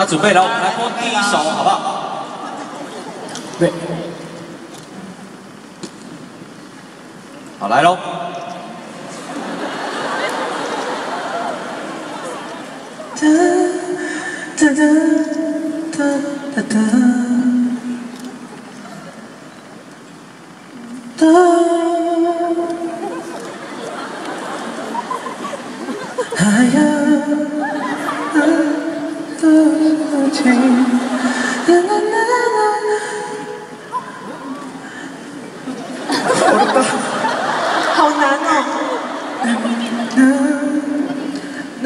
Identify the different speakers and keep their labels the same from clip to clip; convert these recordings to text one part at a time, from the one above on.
Speaker 1: 那准备了，我们来播第一首，好不好？
Speaker 2: 对，
Speaker 1: 好来喽。
Speaker 2: 哒哒哒哒哒哒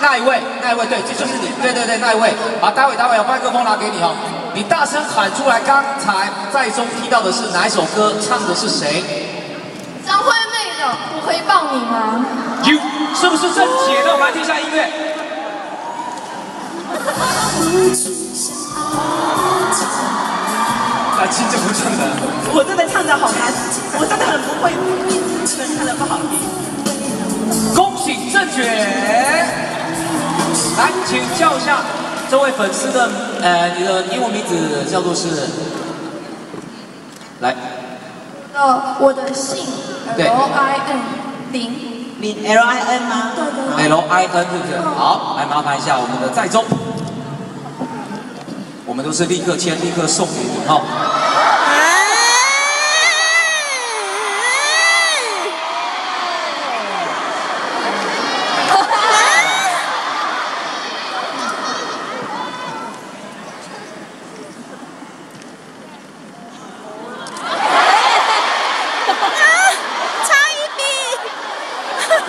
Speaker 1: 那一位，那一位，对，这就是你，对对对，那一位。好，待会待会有麦克风拿给你哦，你大声喊出来，刚才在中听到的是哪一首歌，唱的是谁
Speaker 3: 张惠妹的《我可以抱你吗
Speaker 1: ？You 是不是正解？的我们来听一下音乐。啊，亲这不唱的。
Speaker 4: 我真的
Speaker 1: 一下这位粉丝的，呃，你的英文名字叫做是，来，？》
Speaker 3: 呃，我的姓
Speaker 1: 对
Speaker 3: L I N 林，
Speaker 4: 林 L I N 吗？
Speaker 3: 对对
Speaker 1: L I N 是不是？好，来麻烦一下我们的在中，我们都是立刻签，立刻送给你哈。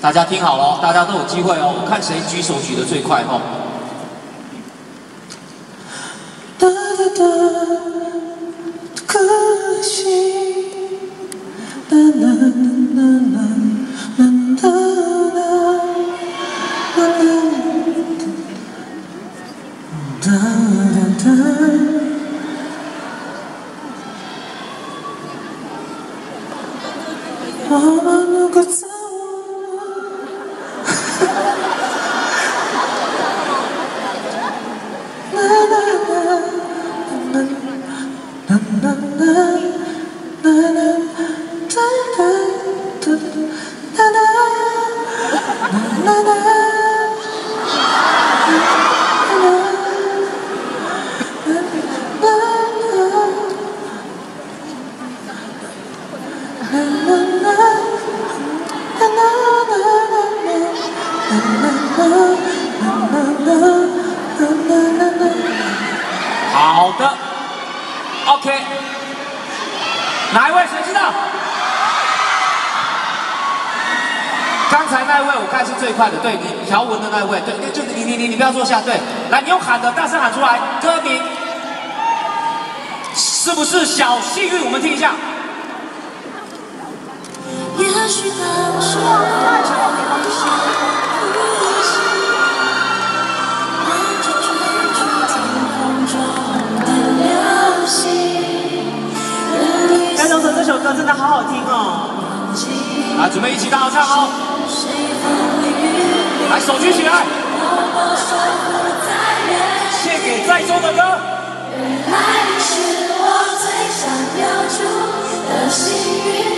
Speaker 1: 大家听好了，大家都有机会哦，看谁举手举得最快哦。好的，OK。哪一位谁知道？刚才那位我看是最快的，对你条纹的那位，对，就你你你你不要坐下，对，来你用喊的，大声喊出来，歌名是不是小幸运？我们听一下。
Speaker 3: 也许当时我
Speaker 1: 手举起来，
Speaker 3: 让我守护在原
Speaker 1: 献给在座的歌。
Speaker 3: 原来你是我最想留住的幸运，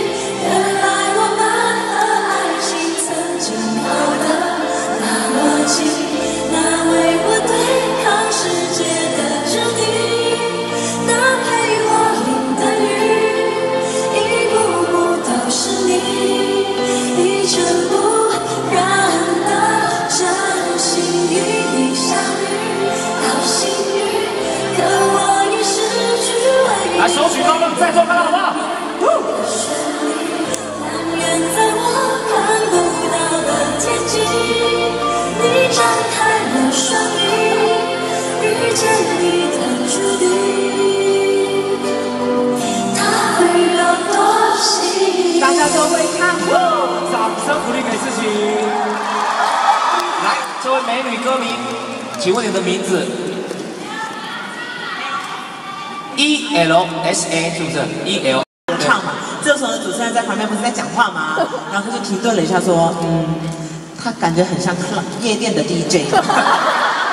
Speaker 1: 美女歌迷，请问你的名字？E L S A 是不是？E L
Speaker 4: 唱嘛，这时候主持人在旁边不是在讲话吗？然后他就停顿了一下，说：“嗯，他感觉很像 club 夜店的 DJ。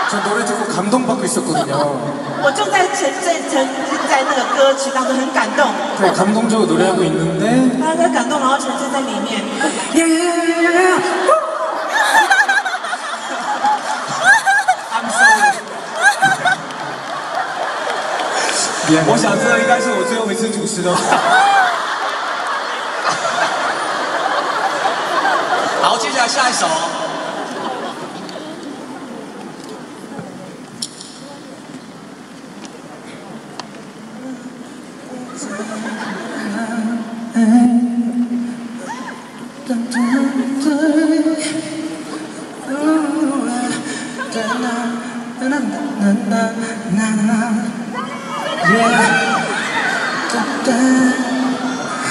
Speaker 2: 저 노래 듣고 감동받고 있었거든요.
Speaker 4: 我就在沉在沉浸在那个歌曲当中很感动，
Speaker 2: 그래 감동적으로 노래하고 있는데
Speaker 4: 他在感动，然后沉浸在里面。
Speaker 2: I'm
Speaker 5: 我想这应该是我最后一次主持了。
Speaker 1: 好，接下来下一首。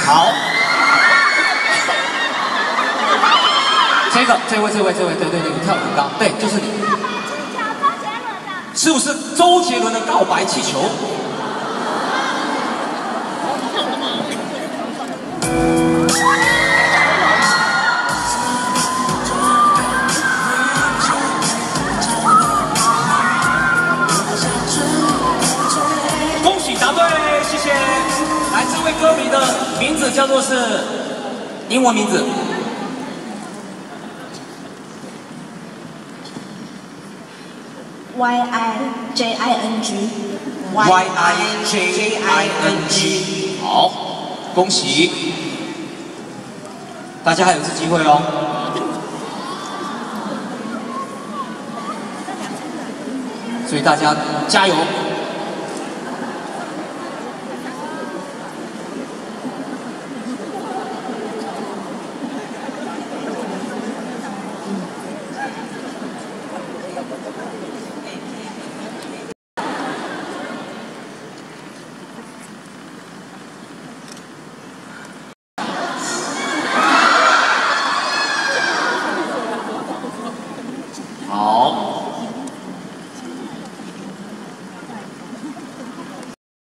Speaker 1: 好，这个，这位，这位，这位，对对对，你跳得很高，对，就是你。是不是周杰伦的《告白气球》？答对，谢谢。来，这位歌迷的名字叫做是英文名字
Speaker 3: Y I J I N G。
Speaker 1: Y I J I N G。好，恭喜，大家还有一次机会哦。所以大家加油！